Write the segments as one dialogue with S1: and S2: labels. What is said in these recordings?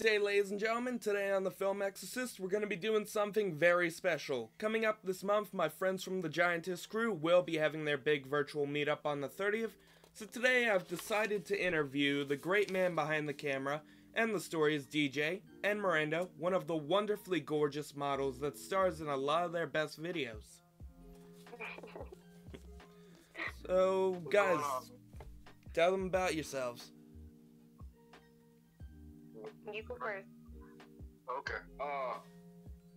S1: day, ladies and gentlemen. Today on the Film Exorcist, we're going to be doing something very special. Coming up this month, my friends from the Giantess crew will be having their big virtual meetup on the 30th. So today I've decided to interview the great man behind the camera and the story's DJ, and Miranda, one of the wonderfully gorgeous models that stars in a lot of their best videos. so, guys, tell them about yourselves.
S2: You go first.
S3: Okay. Uh,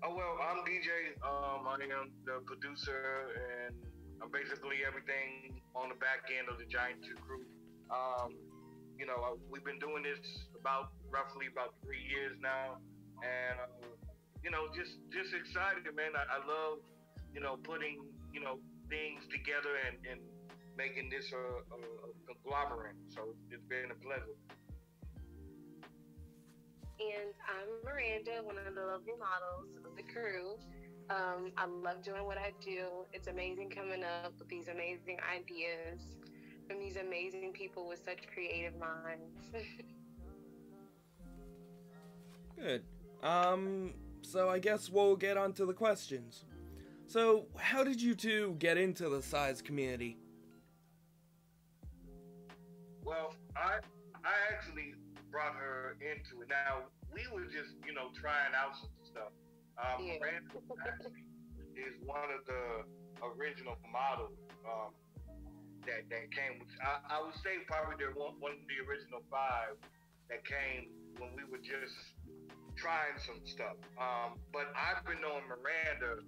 S3: oh well, I'm DJ. Um, I am the producer, and I'm basically everything on the back end of the Giantess crew. Um, you know, uh, we've been doing this about roughly about three years now, and uh, you know, just just excited, man. I, I love, you know, putting you know things together and, and making this a, a, a conglomerate. So it's been a pleasure.
S2: And I'm Miranda, one of the lovely models of the crew. Um, I love doing what I do. It's amazing coming up with these amazing ideas from these amazing people with such creative minds.
S1: Good. Um, so I guess we'll get on to the questions. So, how did you two get into the size community?
S3: Well, I I actually brought her into it. Now we were just you know trying out some stuff. Um,
S2: Yeah.
S3: Miranda actually is one of the original models um, that that came. With, I, I would say probably they're one, one of the original five that came when we were just trying some stuff. Um, but I've been knowing Miranda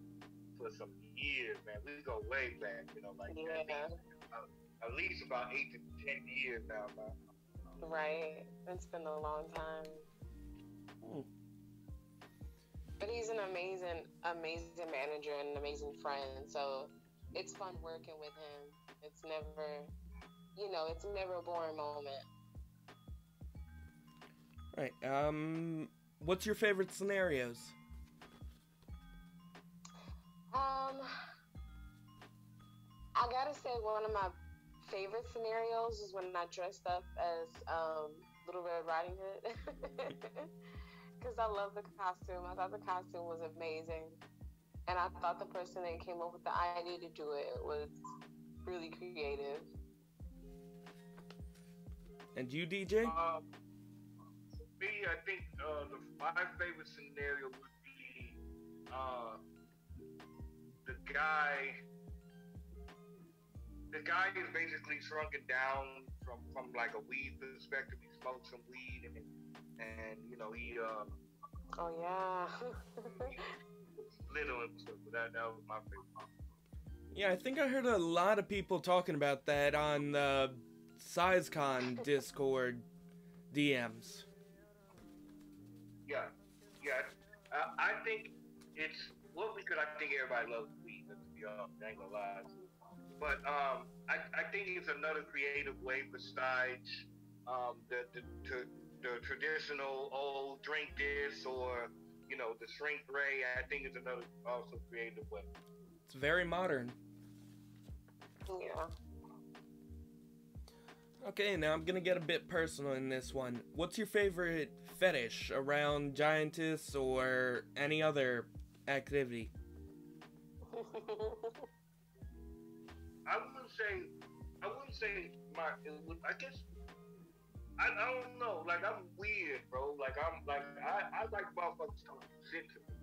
S3: for some years, man. We go way back, you know, like
S2: yeah,
S3: at least about eight to ten years now, man.
S2: Right. It's been a long time.
S1: Hmm.
S2: But he's an amazing, amazing manager and an amazing friend. So it's fun working with him. It's never, you know, it's never a boring moment.
S1: Right. Um, what's your favorite scenarios?
S2: Um, I gotta say one of my favorite scenarios is when I dressed up as um, Little Red Riding Hood. Because I love the costume. I thought the costume was amazing. And I thought the person that came up with the idea to do it was really creative.
S1: And you, DJ?
S3: Um, me, I think uh, the, my favorite scenario would be uh, the guy. The guy is basically shrunken down from, from like a weed perspective. He smoked some weed and and you know he uh,
S2: Oh, yeah.
S3: little and stuff. But that that was my favorite. part.
S1: Yeah, I think I heard a lot of people talking about that on the SizeCon Discord DMs.
S3: Yeah, yeah. Uh, I think it's well because I think everybody loves weed. To be honest, I ain't gonna lie. To you. But um, I, I think it's another creative way besides um, the, the, to, the traditional old drink this or you know the shrink ray. I think it's another also creative way.
S1: It's very modern.
S2: yeah.
S1: Okay, now I'm gonna get a bit personal in this one. What's your favorite fetish around Giantess or any other activity?
S3: Say, I wouldn't say my. would- I guess I, I don't know. Like I'm weird, bro. Like I'm like I, I like motherfuckers talking shit to me.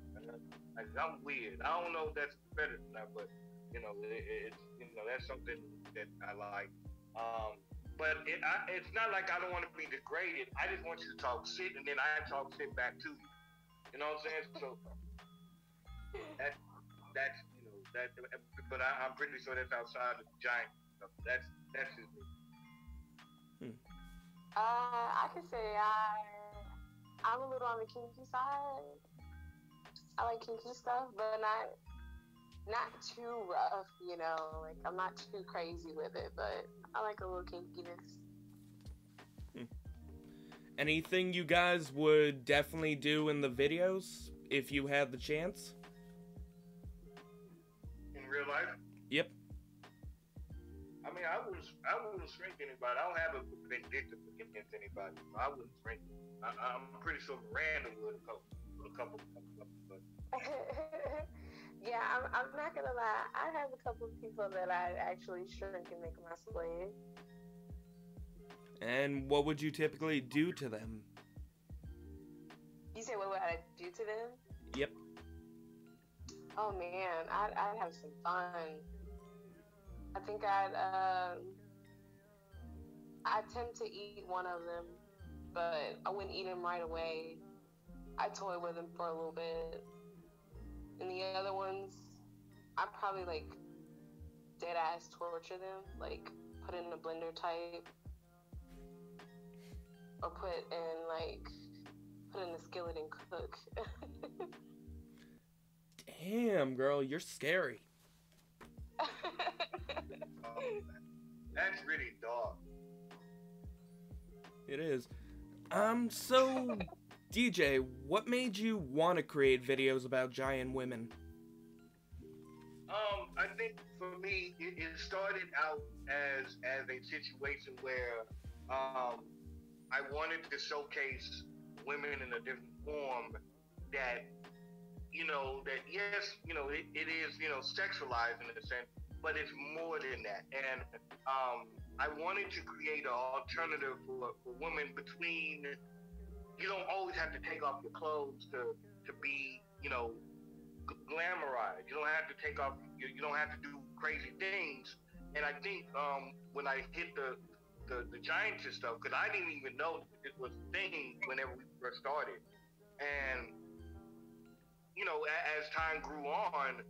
S3: Like I'm weird. I don't know if that's better than that, but you know, it, it's you know that's something that I like. Um, but it, I, it's not like I don't want to be degraded. I just want you to talk shit, and then I talk shit back to you. You know what I'm saying? So that that's that. But I, I'm pretty sure that's outside of the giant stuff. That's that's just me.
S2: Uh, I could say I I'm a little on the kinky side. I like kinky stuff, but not not too rough, you know. Like I'm not too crazy with it, but I like a little kinkiness.
S1: Anything you guys would definitely do in the videos if you had the chance?
S3: Mean, I wouldn't, I wouldn't shrink anybody. I don't have a vindictive against anybody. I wouldn't shrink. I, I'm pretty sure Miranda would a couple, a couple, but
S2: yeah, I'm, I'm not gonna lie. I have a couple of people that I actually shrink and make my slave.
S1: And what would you typically do to them?
S2: You say what would I do to them?
S1: Yep.
S2: Oh man, I'd, I'd have some fun. I think I'd uh, I tend to eat one of them, but I wouldn't eat them right away. I toy with them for a little bit, and the other ones, I probably like dead ass torture them, like put in a blender type, or put in like put in the skillet and cook.
S1: Damn, girl, you're scary.
S3: that's really dark.
S1: It is. Um, so, DJ, what made you want to create videos about giant women?
S3: Um, I think for me, it, it started out as as a situation where um, I wanted to showcase women in a different form that you know, that yes, you know, it, it is, you know, sexualized in a sense, but it's more than that. And um, I wanted to create an alternative for, for women between, you don't always have to take off your clothes to, to be, you know, glamorized. You don't have to take off, you, you don't have to do crazy things. And I think um, when I hit the, the, the giantess stuff, because I didn't even know it was a thing whenever we first started. And you know, as time grew on,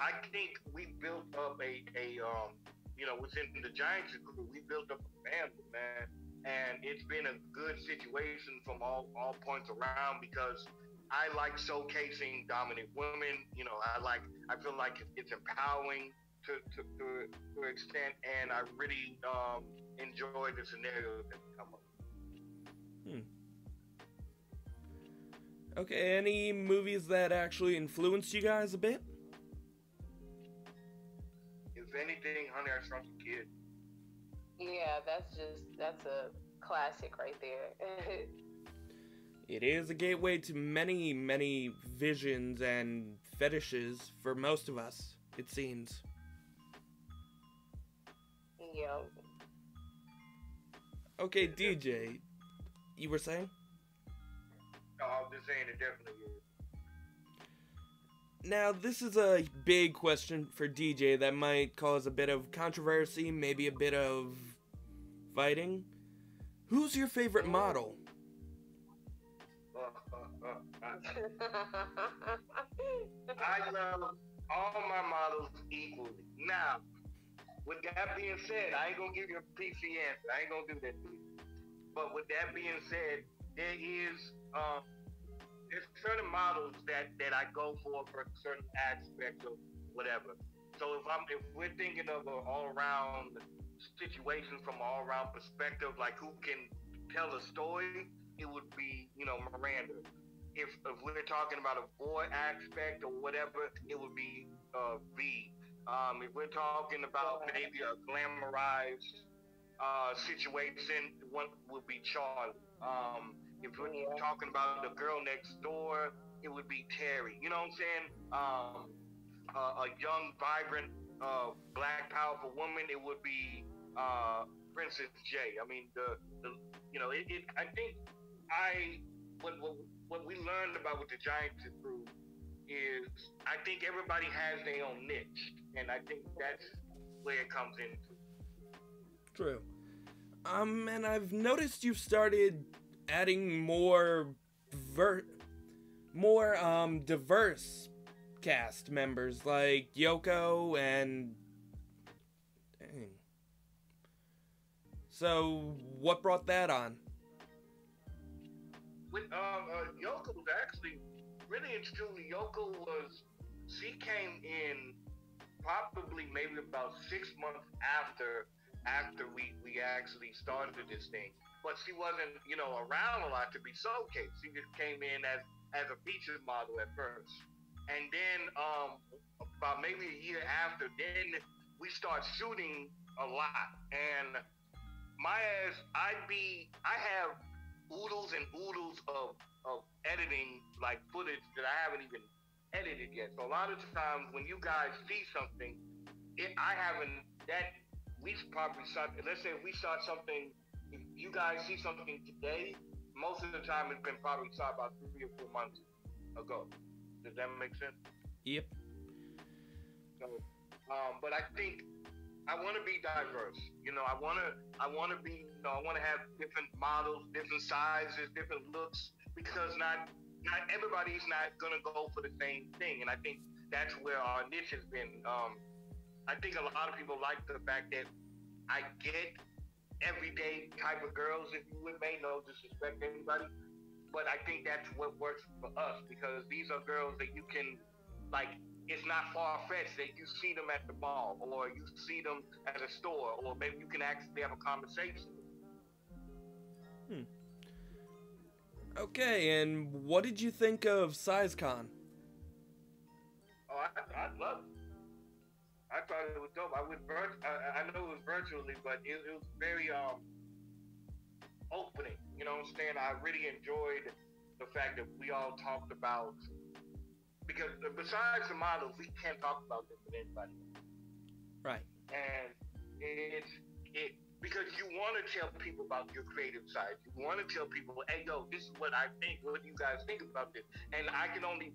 S3: I think we built up a, a um, you know, within the Giants group, we built up a family, man. And it's been a good situation from all, all points around because I like showcasing dominant women. You know, I like, I feel like it's empowering to, to, to, to an extent, and I really um, enjoy the scenario that come up.
S1: Hmm. Okay, any movies that actually influenced you guys a bit?
S3: Anything, Honey, I Kid.
S2: Yeah, that's just that's a classic right there.
S1: it is a gateway to many, many visions and fetishes for most of us, it seems.
S2: Yeah.
S1: Okay, DJ, you were saying?
S3: No, I'm just saying it definitely is.
S1: Now, this is a big question for DJ that might cause a bit of controversy, maybe a bit of fighting. Who's your favorite model?
S3: I love all my models equally. Now, with that being said, I ain't gonna give you a PC answer. I ain't gonna do that. But with that being said, there is um, models that that I go for for certain aspects of whatever. So if I'm if we're thinking of an all around situation from an all around perspective, like who can tell a story, it would be you know Miranda. If if we're talking about a boy aspect or whatever, it would be uh, V. Um, if we're talking about maybe a glamorized uh, situation, one would be Charlie. Um, if we're talking about the girl next door, it would be Terry. You know what I'm saying? Um, uh, a young, vibrant, uh, black, powerful woman, it would be uh, Princess J. I mean, the, the you know, it, it, I think I what, what what we learned about with the Giants group is I think everybody has their own niche, and I think that's where it comes into.
S1: True. Um, and I've noticed you've started adding more ver- more um diverse cast members like Yoko and dang. So what brought that on?
S3: With um uh, Yoko was actually really interesting. Yoko was she came in probably maybe about six months after after we we actually started this thing but she wasn't, you know, around a lot to be showcased. She just came in as as a featured model at first, and then um, about maybe a year after, then we start shooting a lot. And my ass, I'd be, I have oodles and oodles of, of editing, like footage that I haven't even edited yet. So a lot of times when you guys see something, it, I haven't, that, we probably shot, let's say we shot something, if you guys see something today, most of the time it's been probably shot about three or four months ago. Does that make sense?
S1: Yep.
S3: So, um, but I think I want to be diverse. You know, I want to, I want to be, you know, I want to have different models, different sizes, different looks, because not, not everybody's not gonna go for the same thing, and I think that's where our niche has been. Um, I think a lot of people like the fact that I get everyday type of girls, if you would, may no disrespect anybody, but I think that's what works for us because these are girls that you can, like, it's not far fetched that you see them at the mall or you see them at a store or maybe you can actually have a conversation.
S1: Hmm. Okay, and what did you think of SizeCon?
S3: Oh, I, I love it. I thought it was dope. I would vir- I, I know it was virtually, but it, it was very um opening. You know what I'm saying? I really enjoyed the fact that we all talked about because besides the models, we can't talk about this with anybody.
S1: Right.
S3: And it's it because you want to tell people about your creative side. You want to tell people, hey, yo, this is what I think. What do you guys think about this? And I can only,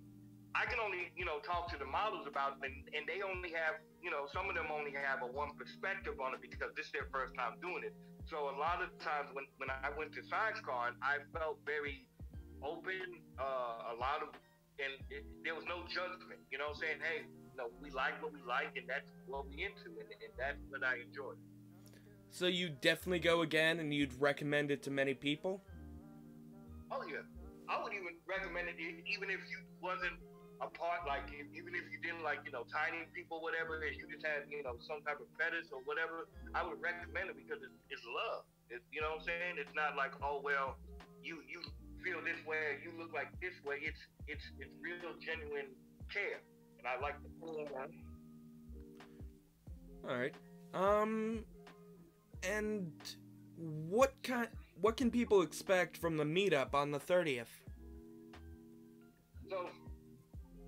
S3: I can only, you know, talk to the models about it, and, and they only have, you know, some of them only have a one perspective on it because this is their first time doing it. So a lot of times when when I went to SizeCon, I felt very open. Uh, a lot of and it, there was no judgment. You know, saying, "Hey, you know, we like what we like, and that's what we into, and, and that's what I enjoy."
S1: So you definitely go again, and you'd recommend it to many people.
S3: Oh yeah, I would even recommend it even if you wasn't a part, like even if you didn't like you know tiny people, whatever, and you just had you know some type of fetish or whatever. I would recommend it because it's, it's love. It's, you know what I'm saying? It's not like oh well, you you feel this way, you look like this way. It's it's it's real genuine care, and I like it.
S1: All right. Um, and what kind? What can people expect from the meetup on the thirtieth?
S3: So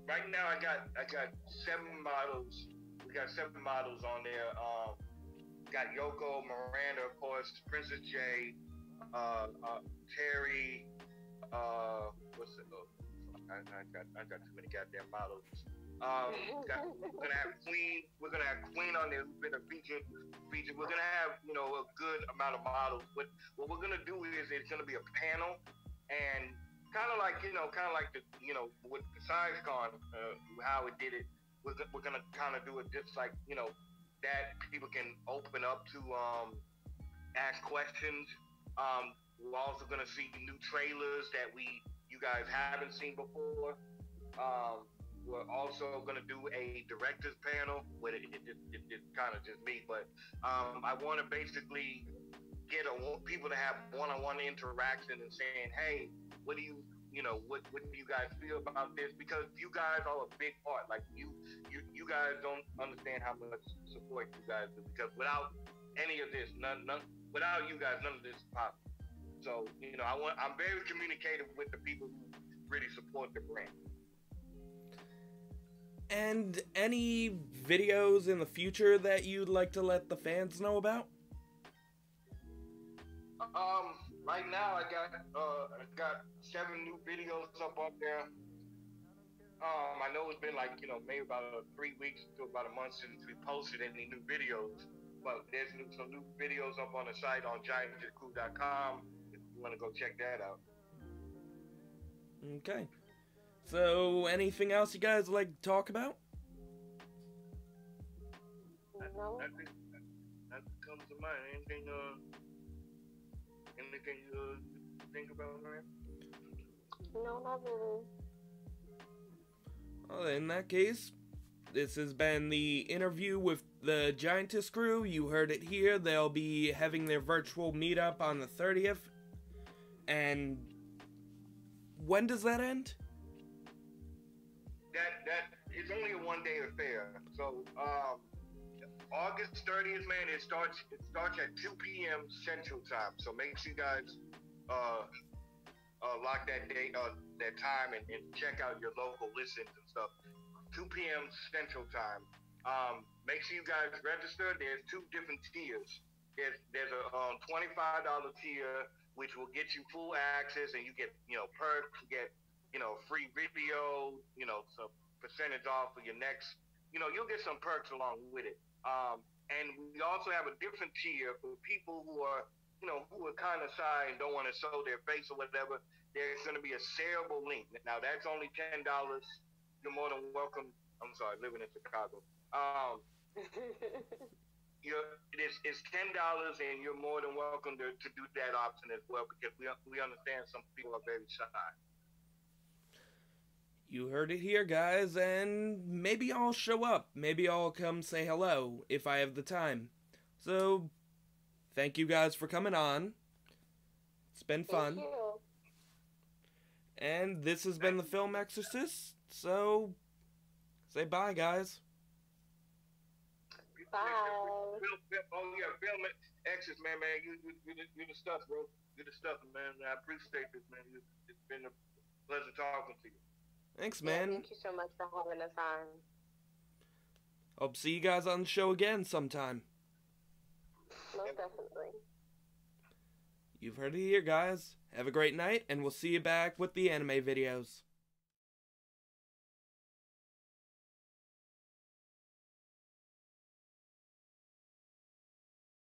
S3: right now I got I got seven models. We got seven models on there. Um, got Yoko, Miranda, of course, Princess J, uh, uh, Terry. Uh, what's it? Oh, I, I got I got too many goddamn models. Um, got, we're gonna have Queen. We're gonna have Queen on there. Who's been a featured feature. We're gonna have you know a good amount of models. But what we're gonna do is it's gonna be a panel, and like you know, kind of like the you know with the SizeCon, uh, how it did it. We're, we're gonna kind of do it just like you know that people can open up to um, ask questions. Um, we're also gonna see new trailers that we you guys haven't seen before. Um, we're also going to do a director's panel with it, it, it, it, it's kind of just me, but um, I want to basically get a, people to have one-on-one interaction and saying, hey, what do you, you know, what, what do you guys feel about this? Because you guys are a big part. Like you, you, you guys don't understand how much support you guys do. Because without any of this, none, none, without you guys, none of this is possible. So, you know, I want, I'm very communicative with the people who really support the brand.
S1: And any videos in the future that you'd like to let the fans know about?
S3: Um, right now I got uh I got seven new videos up on there. Um, I know it's been like you know maybe about uh, three weeks to about a month since we posted any new videos, but there's new, some new videos up on the site on giantesscrew.com if you want to go check that out.
S1: Okay. So, anything else you guys like to talk about?
S2: No.
S3: That, that, that comes to mind. Anything uh anything you uh, think about, man?
S2: No, not really.
S1: Well, in that case, this has been the interview with the Giantess crew. You heard it here. They'll be having their virtual meetup on the 30th. And when does that end?
S3: that that it's only a one day affair. So um, August 30th, man, it starts it starts at 2 p.m. Central Time. So make sure you guys uh, uh, lock that date, uh, that time, and, and check out your local listings and stuff. 2 p.m. Central Time. Um, make sure you guys register. There's two different tiers. There's, there's a um, $25 tier, which will get you full access, and you get you know perks. You get you know free video. You know some percentage off for your next. You know you'll get some perks along with it. Um, and we also have a different tier for people who are, you know, who are kind of shy and don't want to show their face or whatever. There's going to be a shareable link. Now that's only ten dollars. You're more than welcome. I'm sorry, living in Chicago. Um, you're, it's, it's ten dollars, and you're more than welcome to, to do that option as well because we we understand some people are very shy.
S1: You heard it here, guys, and maybe I'll show up. Maybe I'll come say hello if I have the time. So, thank you guys for coming on. It's been fun.
S2: Thank you.
S1: And this has been the Film Exorcist. So, say bye, guys.
S2: Bye.
S3: Film, film, oh yeah, film it. Exes, man, man, you you you the, stuff, bro. You the stuff, man. I appreciate this, man. It's, it's been a pleasure talking to you.
S1: Thanks,
S2: Yeah,
S1: man.
S2: thank you so much for having us on.
S1: Hope to see you guys on the show again sometime.
S2: Most definitely.
S1: You've heard it here, guys. Have a great night, and we'll see you back with the anime videos.